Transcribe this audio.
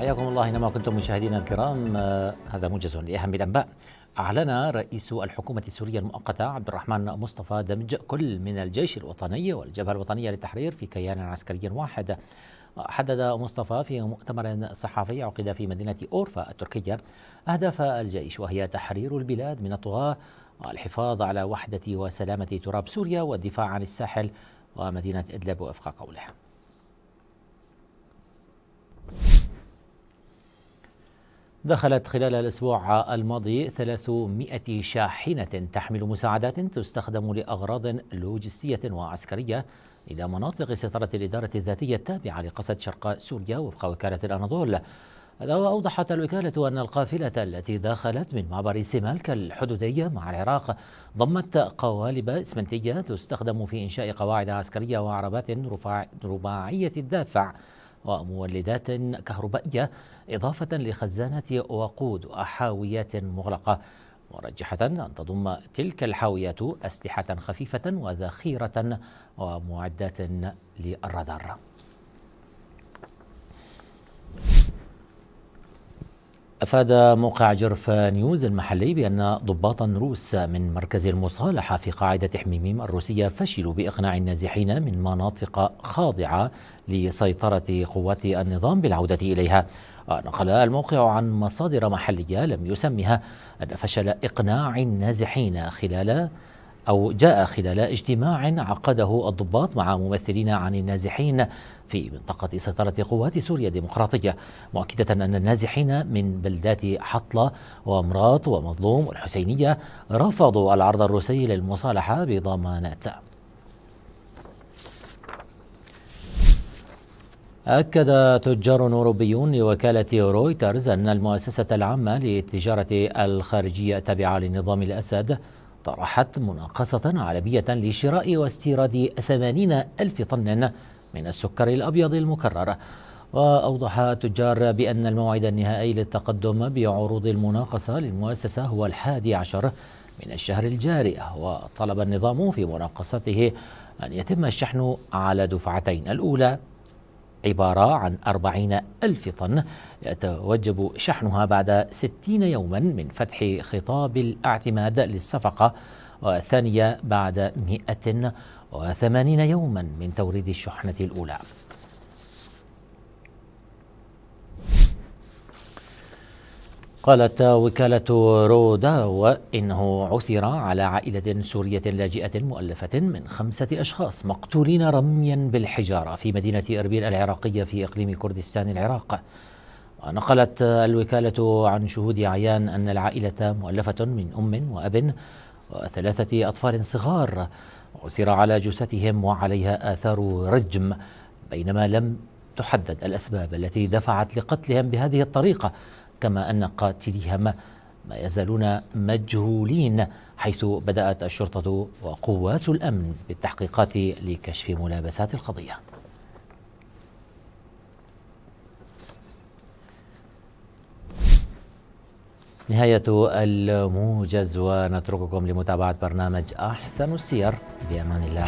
حياكم الله اينما كنتم مشاهدينا الكرام. آه، هذا موجز لأهم الأنباء. أعلن رئيس الحكومة السورية المؤقتة عبد الرحمن مصطفى دمج كل من الجيش الوطني والجبهة الوطنية للتحرير في كيان عسكري واحد. حدد مصطفى في مؤتمر صحفي عقد في مدينة أورفا التركية أهداف الجيش وهي تحرير البلاد من الطغاة والحفاظ على وحدة وسلامة تراب سوريا والدفاع عن الساحل ومدينة إدلب وفق قوله. دخلت خلال الأسبوع الماضي 300 شاحنة تحمل مساعدات تستخدم لأغراض لوجستية وعسكرية إلى مناطق سيطرة الإدارة الذاتية التابعة لقصد شرق سوريا وفق وكالة الأناضول. وأوضحت الوكالة أن القافلة التي دخلت من معبر سيمالك الحدودية مع العراق ضمت قوالب إسمنتية تستخدم في إنشاء قواعد عسكرية وعربات رباعية الدافع ومولدات كهربائية إضافة لخزانة وقود وحاويات مغلقة. مرجحة أن تضم تلك الحاويات أسلحة خفيفة وذخيرة ومعدات للرادار. أفاد موقع جرف نيوز المحلي بأن ضباطا روس من مركز المصالحة في قاعدة حميميم الروسية فشلوا بإقناع النازحين من مناطق خاضعة لسيطرة قوات النظام بالعودة إليها. نقل الموقع عن مصادر محلية لم يسمها أن فشل إقناع النازحين خلال أو جاء خلال اجتماع عقده الضباط مع ممثلين عن النازحين في منطقة سيطرة قوات سوريا الديمقراطية مؤكدة أن النازحين من بلدات حطلة ومرات ومظلوم والحسينية رفضوا العرض الروسي للمصالحة بضمانات. أكد تجار أوروبيون لوكالة رويترز أن المؤسسة العامة للتجارة الخارجية التابعة لنظام الأسد طرحت مناقصة عالمية لشراء واستيراد ثمانين ألف طن من السكر الأبيض المكرر. وأوضح التجار بأن الموعد النهائي للتقدم بعروض المناقصة للمؤسسة هو الحادي عشر من الشهر الجاري. وطلب النظام في مناقصته أن يتم الشحن على دفعتين الأولى عبارة عن أربعين ألف طن يتوجب شحنها بعد ستين يوما من فتح خطاب الاعتماد للصفقة والثانية بعد مئة وثمانين يوما من توريد الشحنة الأولى. قالت وكالة رودا وإنه عثر على عائلة سورية لاجئة مؤلفة من خمسة أشخاص مقتولين رميا بالحجارة في مدينة إربيل العراقية في إقليم كردستان العراق. ونقلت الوكالة عن شهود عيان أن العائلة مؤلفة من أم وأب وثلاثة أطفال صغار. عثر على جثثهم وعليها آثار رجم بينما لم تحدد الأسباب التي دفعت لقتلهم بهذه الطريقة. كما أن قاتليهم ما يزالون مجهولين حيث بدأت الشرطة وقوات الأمن بالتحقيقات لكشف ملابسات القضية. نهاية الموجز ونترككم لمتابعة برنامج أحسن السير. بأمان الله.